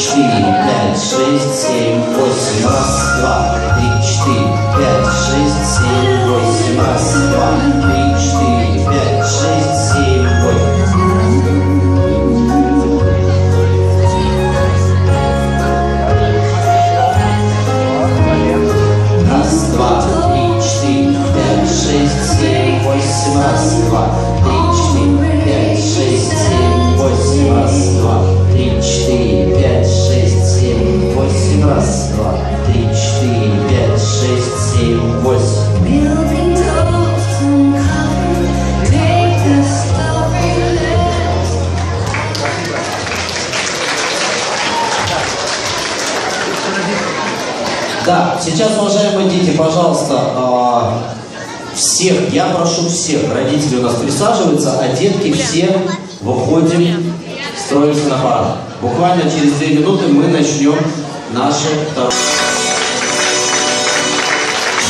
четыре, пять, шесть, семь, восемь. Раз, два, три, четыре, пять, шесть, семь, восемь. Раз, два, три, list. Да, сейчас, уважаемые дети, пожалуйста, а, всех, я прошу всех, родители у нас присаживаются, а детки все выходим, строимся на парад. Буквально через две минуты мы начнем наше второе.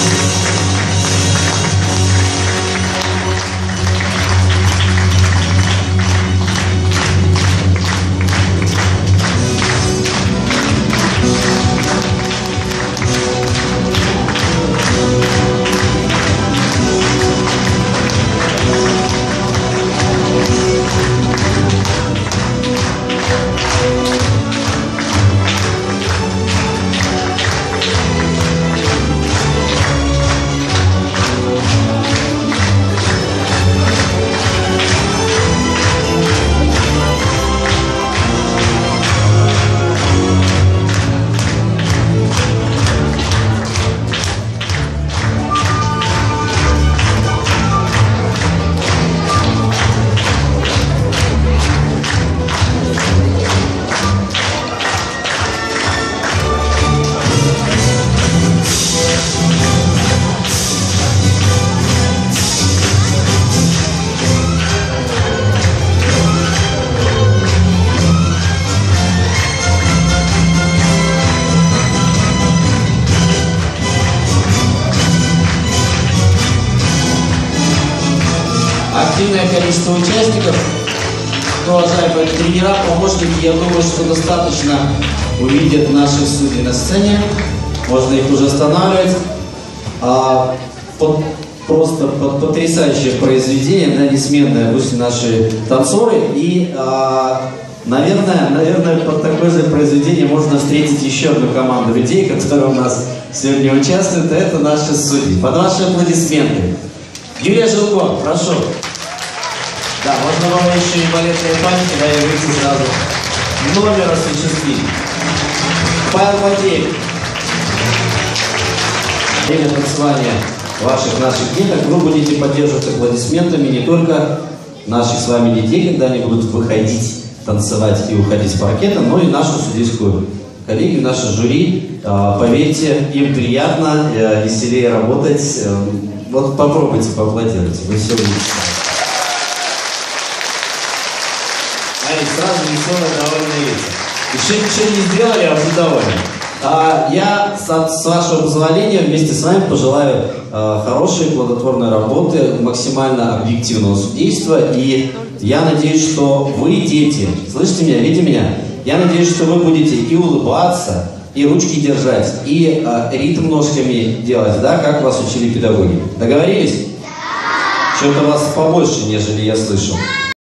Thank you. Активное количество участников, уважаемые тренера, помощники, я думаю, что достаточно увидят наших судей на сцене. Можно их уже останавливать. А, под- просто под- потрясающее произведение, да, несменное вышли наши танцоры. И, а, наверное, наверное, под такое же произведение можно встретить еще одну команду людей, которые у нас сегодня участвуют. Это наши судьи. Под ваши аплодисменты. Юлия Жилко, прошу. Да, можно вам еще и балетные паники, да, и выйти сразу. Номер осуществить. Павел Матеев. Время танцевания ваших наших деток вы будете поддерживать аплодисментами не только наших с вами детей, когда они будут выходить танцевать и уходить с паркета, но и нашу судейскую коллегию, наше жюри. А, Поверьте, им приятно, э, веселее работать. Э, Вот попробуйте поаплодировать, вы все увидите. Смотри, сразу веселые, довольные лица. Еще ничего не сделали, а уже довольны. А, я, с, с вашего позволения, вместе с вами пожелаю а, хорошей, плодотворной работы, максимально объективного судейства. И я надеюсь, что вы, дети, слышите меня, видите меня? Я надеюсь, что вы будете и улыбаться, и ручки держать, и а, ритм ножками делать, да, как вас учили педагоги. Договорились? Что-то вас побольше, нежели я слышу.